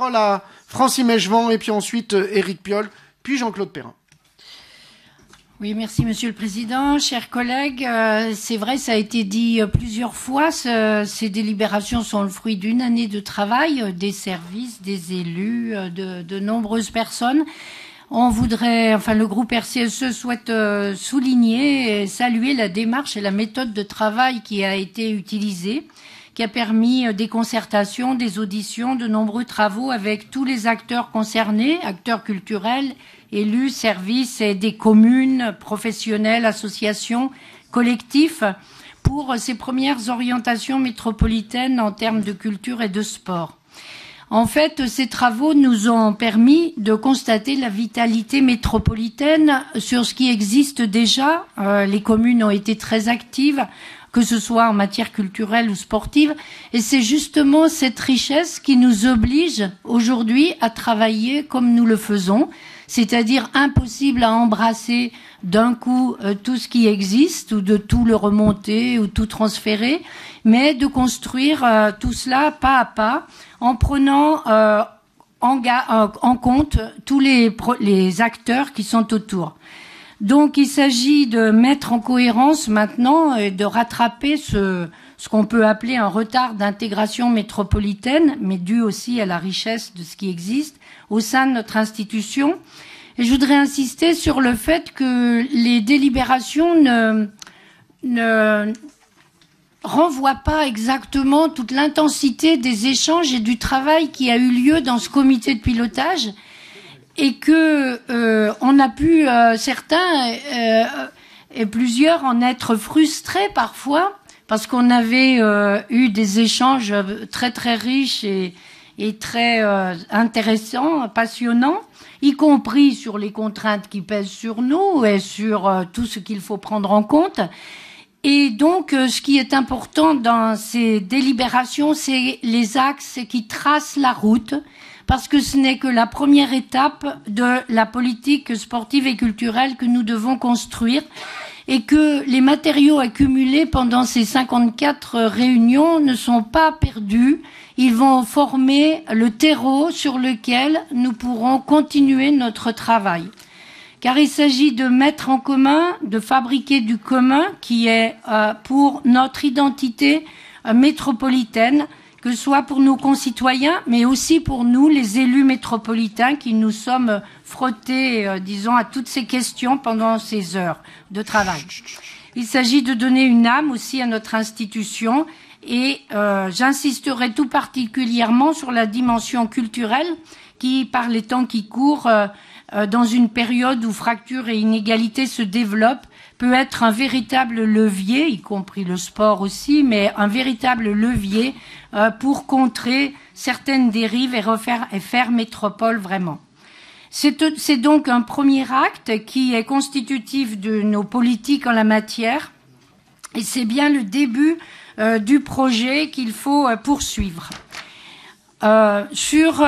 parole à Mechevant et puis ensuite Éric Piolle, puis Jean-Claude Perrin. Oui, merci Monsieur le Président. Chers collègues, euh, c'est vrai, ça a été dit euh, plusieurs fois, ces délibérations sont le fruit d'une année de travail euh, des services, des élus, de, de, nombreuses personnes. On voudrait, enfin le groupe RCSE souhaite souligner et saluer la démarche et la méthode de travail qui a été utilisée, qui a permis des concertations, des auditions, de nombreux travaux avec tous les acteurs concernés, acteurs culturels, élus, services et des communes, professionnels, associations, collectifs, pour ces premières orientations métropolitaines en termes de culture et de sport. En fait, ces travaux nous ont permis de constater la vitalité métropolitaine sur ce qui existe déjà. Euh, les communes ont été très actives, que ce soit en matière culturelle ou sportive, et c'est justement cette richesse qui nous oblige aujourd'hui à travailler comme nous le faisons, c'est-à-dire impossible à embrasser d'un coup euh, tout ce qui existe ou de tout le remonter ou tout transférer, mais de construire euh, tout cela pas à pas en prenant euh, en, compte tous les, les acteurs qui sont autour. Donc il s'agit de mettre en cohérence maintenant et de rattraper ce, ce qu'on peut appeler un retard d'intégration métropolitaine, mais dû aussi à la richesse de ce qui existe, au sein de notre institution. Et je voudrais insister sur le fait que les délibérations ne, ne renvoient pas exactement toute l'intensité des échanges et du travail qui a eu lieu dans ce comité de pilotage et que euh, on a pu euh, certains euh, et plusieurs en être frustrés parfois parce qu'on avait eu des échanges très très riches et, et très euh, intéressant, passionnant, y compris sur les contraintes qui pèsent sur nous et sur euh, tout ce qu'il faut prendre en compte. Et donc, euh, ce qui est important dans ces délibérations, c'est les axes qui tracent la route, parce que ce n'est que la première étape de la politique sportive et culturelle que nous devons construire et que les matériaux accumulés pendant ces 54 réunions ne sont pas perdus ils vont former le terreau sur lequel nous pourrons continuer notre travail. Car il s'agit de mettre en commun, de fabriquer du commun qui est euh, pour notre identité euh, métropolitaine, que ce soit pour nos concitoyens, mais aussi pour nous, les élus métropolitains, qui nous sommes frottés, euh, disons, à toutes ces questions pendant ces heures de travail. Il s'agit de donner une âme aussi à notre institution et euh, j'insisterai tout particulièrement sur la dimension culturelle qui, par les temps qui courent, euh, dans une période où fractures et inégalités se développent, peut être un véritable levier, y compris le sport aussi, mais un véritable levier pour contrer certaines dérives et refaire et faire métropole vraiment. C'est donc un premier acte qui est constitutif de nos politiques en la matière et c'est bien le début euh, du projet qu'il faut euh, poursuivre. Euh, sur,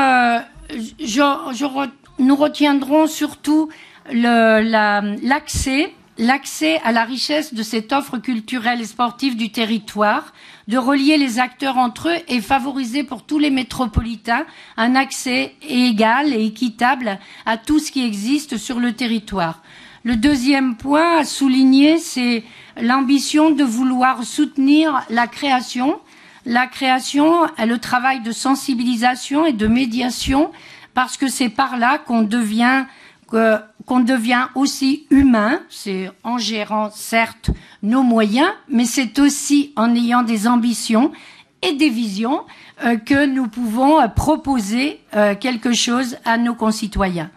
nous retiendrons surtout l'accès l'accès à la richesse de cette offre culturelle et sportive du territoire, de relier les acteurs entre eux et favoriser pour tous les métropolitains un accès égal et équitable à tout ce qui existe sur le territoire. Le deuxième point à souligner, c'est l'ambition de vouloir soutenir la création. La création le travail de sensibilisation et de médiation parce que c'est par là qu'on devient qu'on devient aussi humain, c'est en gérant certes nos moyens, mais c'est aussi en ayant des ambitions et des visions euh, que nous pouvons proposer euh, quelque chose à nos concitoyens.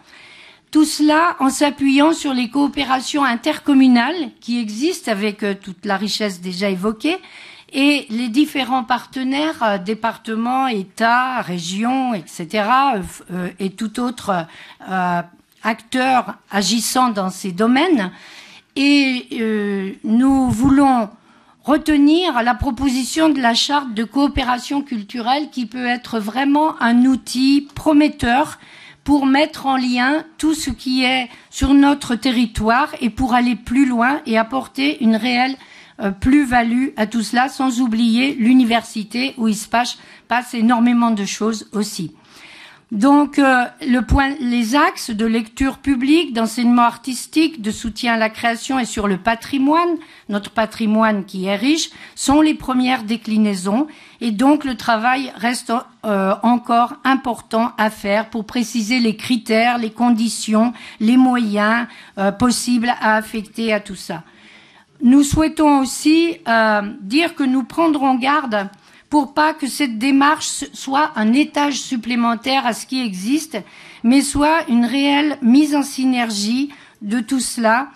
Tout cela en s'appuyant sur les coopérations intercommunales qui existent avec euh, toute la richesse déjà évoquée et les différents partenaires, euh, départements, États, régions, etc., euh, et tout autre acteur agissant dans ces domaines. Et nous voulons retenir la proposition de la charte de coopération culturelle qui peut être vraiment un outil prometteur pour mettre en lien tout ce qui est sur notre territoire et pour aller plus loin et apporter une réelle euh, plus-value à tout cela, sans oublier l'université où il se passe énormément de choses aussi. Donc, euh, les axes de lecture publique, d'enseignement artistique, de soutien à la création et sur le patrimoine, notre patrimoine qui est riche, sont les premières déclinaisons. Et donc, le travail reste euh, encore important à faire pour préciser les critères, les conditions, les moyens euh, possibles à affecter à tout ça. Nous souhaitons aussi dire que nous prendrons garde pour pas que cette démarche soit un étage supplémentaire à ce qui existe, mais soit une réelle mise en synergie de tout cela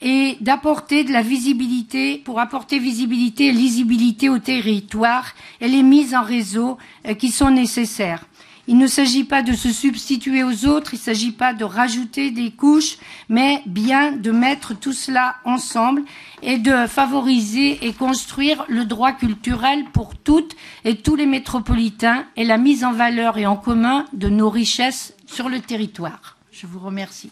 et d'apporter de la visibilité, pour apporter visibilité et lisibilité au territoire et les mises en réseau euh, qui sont nécessaires. Il ne s'agit pas de se substituer aux autres, il ne s'agit pas de rajouter des couches, mais bien de mettre tout cela ensemble et de favoriser et construire le droit culturel pour toutes et tous les métropolitains et la mise en valeur et en commun de nos richesses sur le territoire. Je vous remercie.